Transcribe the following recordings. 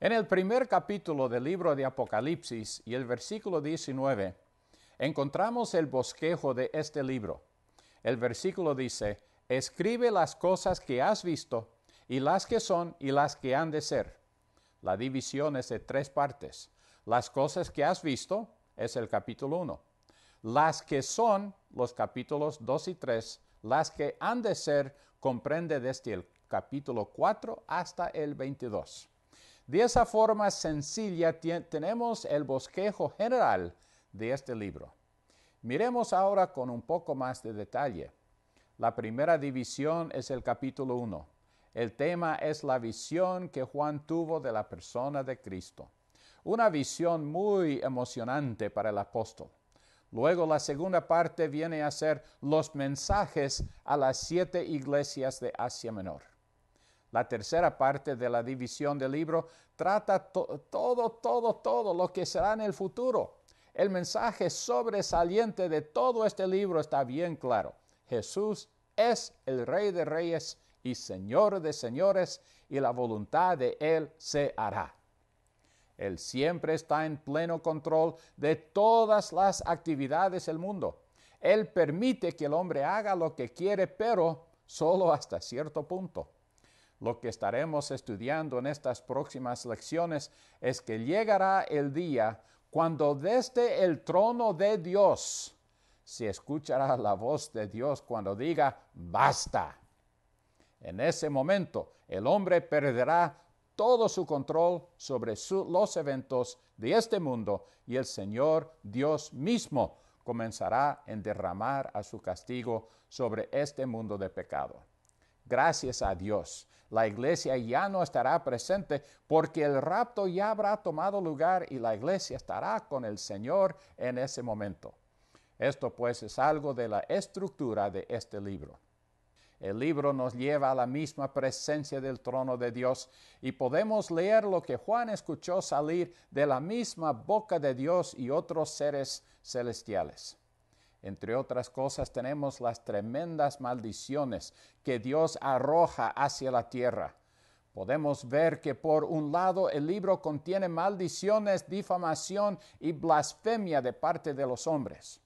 En el primer capítulo del libro de Apocalipsis y el versículo 19, encontramos el bosquejo de este libro. El versículo dice, escribe las cosas que has visto y las que son y las que han de ser. La división es de tres partes. Las cosas que has visto es el capítulo 1. Las que son los capítulos 2 y 3. Las que han de ser comprende desde el capítulo 4 hasta el 22. De esa forma sencilla tenemos el bosquejo general de este libro. Miremos ahora con un poco más de detalle. La primera división es el capítulo 1. El tema es la visión que Juan tuvo de la persona de Cristo. Una visión muy emocionante para el apóstol. Luego la segunda parte viene a ser los mensajes a las siete iglesias de Asia Menor. La tercera parte de la división del libro trata todo, todo, todo lo que será en el futuro. El mensaje sobresaliente de todo este libro está bien claro. Jesús es el Rey de Reyes y Señor de Señores, y la voluntad de Él se hará. Él siempre está en pleno control de todas las actividades del mundo. Él permite que el hombre haga lo que quiere, pero solo hasta cierto punto. Lo que estaremos estudiando en estas próximas lecciones es que llegará el día cuando desde el trono de Dios se escuchará la voz de Dios cuando diga, basta. En ese momento el hombre perderá todo su control sobre los eventos de este mundo y el Señor Dios mismo comenzará a derramar a su castigo sobre este mundo de pecado. Gracias a Dios, la iglesia ya no estará presente porque el rapto ya habrá tomado lugar y la iglesia estará con el Señor en ese momento. Esto pues es algo de la estructura de este libro. El libro nos lleva a la misma presencia del trono de Dios y podemos leer lo que Juan escuchó salir de la misma boca de Dios y otros seres celestiales. Entre otras cosas tenemos las tremendas maldiciones que Dios arroja hacia la tierra. Podemos ver que por un lado el libro contiene maldiciones, difamación y blasfemia de parte de los hombres.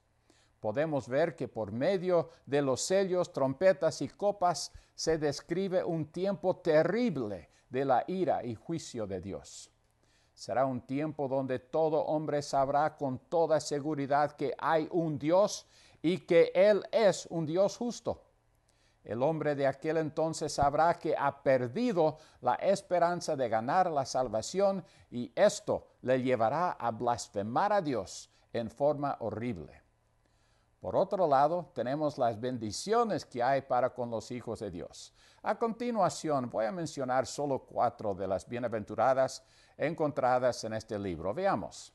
Podemos ver que por medio de los sellos, trompetas y copas se describe un tiempo terrible de la ira y juicio de Dios. Será un tiempo donde todo hombre sabrá con toda seguridad que hay un Dios y que Él es un Dios justo. El hombre de aquel entonces sabrá que ha perdido la esperanza de ganar la salvación y esto le llevará a blasfemar a Dios en forma horrible. Por otro lado, tenemos las bendiciones que hay para con los hijos de Dios. A continuación, voy a mencionar solo cuatro de las bienaventuradas encontradas en este libro. Veamos.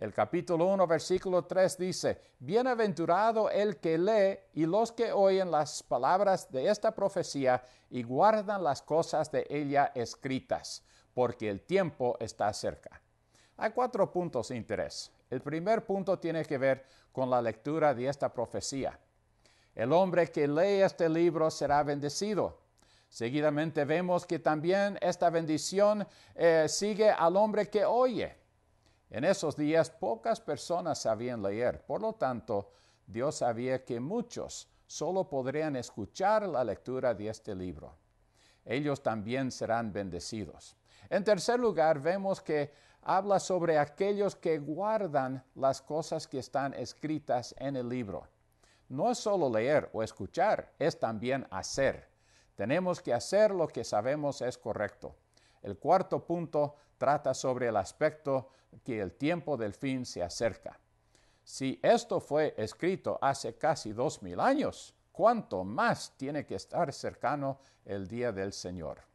El capítulo 1, versículo 3 dice, Bienaventurado el que lee y los que oyen las palabras de esta profecía y guardan las cosas de ella escritas, porque el tiempo está cerca. Hay cuatro puntos de interés. El primer punto tiene que ver con la lectura de esta profecía. El hombre que lee este libro será bendecido. Seguidamente vemos que también esta bendición eh, sigue al hombre que oye. En esos días pocas personas sabían leer, por lo tanto Dios sabía que muchos solo podrían escuchar la lectura de este libro. Ellos también serán bendecidos. En tercer lugar, vemos que habla sobre aquellos que guardan las cosas que están escritas en el libro. No es solo leer o escuchar, es también hacer. Tenemos que hacer lo que sabemos es correcto. El cuarto punto trata sobre el aspecto que el tiempo del fin se acerca. Si esto fue escrito hace casi dos mil años, ¿cuánto más tiene que estar cercano el día del Señor?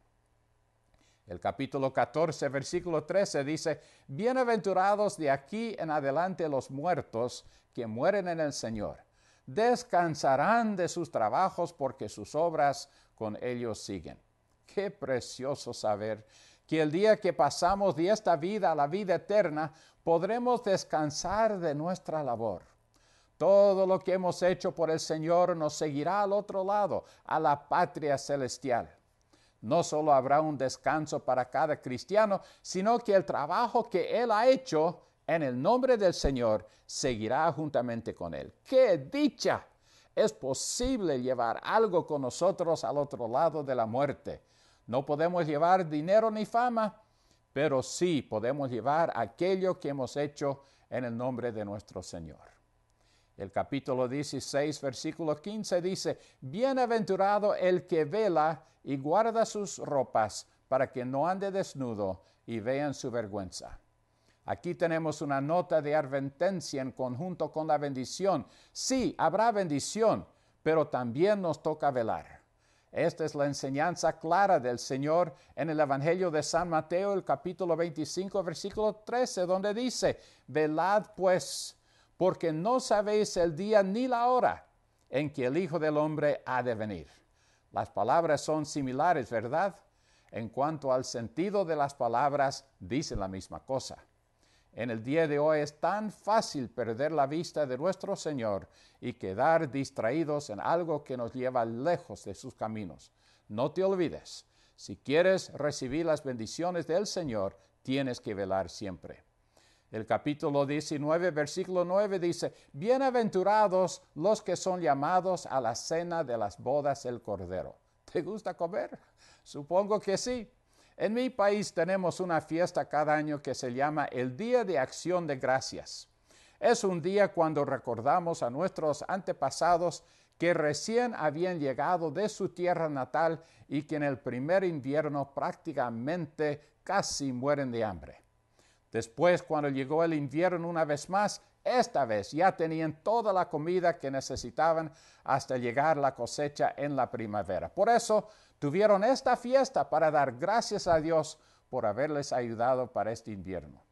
El capítulo 14, versículo 13 dice, Bienaventurados de aquí en adelante los muertos que mueren en el Señor. Descansarán de sus trabajos porque sus obras con ellos siguen. Qué precioso saber que el día que pasamos de esta vida a la vida eterna, podremos descansar de nuestra labor. Todo lo que hemos hecho por el Señor nos seguirá al otro lado, a la patria celestial. No solo habrá un descanso para cada cristiano, sino que el trabajo que Él ha hecho en el nombre del Señor seguirá juntamente con Él. ¡Qué dicha! Es posible llevar algo con nosotros al otro lado de la muerte. No podemos llevar dinero ni fama, pero sí podemos llevar aquello que hemos hecho en el nombre de nuestro Señor. El capítulo 16, versículo 15 dice, Bienaventurado el que vela y guarda sus ropas para que no ande desnudo y vean su vergüenza. Aquí tenemos una nota de advertencia en conjunto con la bendición. Sí, habrá bendición, pero también nos toca velar. Esta es la enseñanza clara del Señor en el Evangelio de San Mateo, el capítulo 25, versículo 13, donde dice, velad pues porque no sabéis el día ni la hora en que el Hijo del Hombre ha de venir. Las palabras son similares, ¿verdad? En cuanto al sentido de las palabras, dicen la misma cosa. En el día de hoy es tan fácil perder la vista de nuestro Señor y quedar distraídos en algo que nos lleva lejos de sus caminos. No te olvides, si quieres recibir las bendiciones del Señor, tienes que velar siempre. El capítulo 19, versículo 9 dice, Bienaventurados los que son llamados a la cena de las bodas del Cordero. ¿Te gusta comer? Supongo que sí. En mi país tenemos una fiesta cada año que se llama el Día de Acción de Gracias. Es un día cuando recordamos a nuestros antepasados que recién habían llegado de su tierra natal y que en el primer invierno prácticamente casi mueren de hambre. Después, cuando llegó el invierno una vez más, esta vez ya tenían toda la comida que necesitaban hasta llegar la cosecha en la primavera. Por eso tuvieron esta fiesta para dar gracias a Dios por haberles ayudado para este invierno.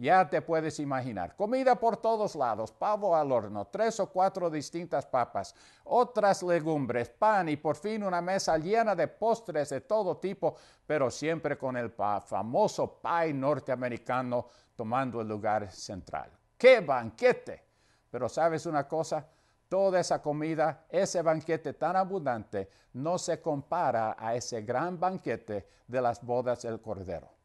Ya te puedes imaginar, comida por todos lados, pavo al horno, tres o cuatro distintas papas, otras legumbres, pan y por fin una mesa llena de postres de todo tipo, pero siempre con el famoso pie norteamericano tomando el lugar central. ¡Qué banquete! Pero sabes una cosa, toda esa comida, ese banquete tan abundante, no se compara a ese gran banquete de las bodas del Cordero.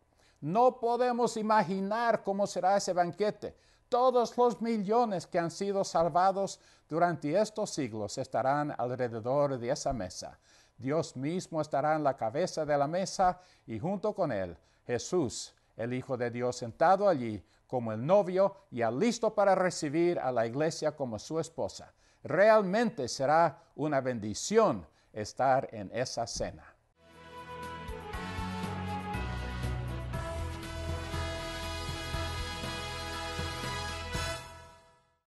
No podemos imaginar cómo será ese banquete. Todos los millones que han sido salvados durante estos siglos estarán alrededor de esa mesa. Dios mismo estará en la cabeza de la mesa y junto con él Jesús, el Hijo de Dios, sentado allí como el novio y listo para recibir a la iglesia como su esposa. Realmente será una bendición estar en esa cena.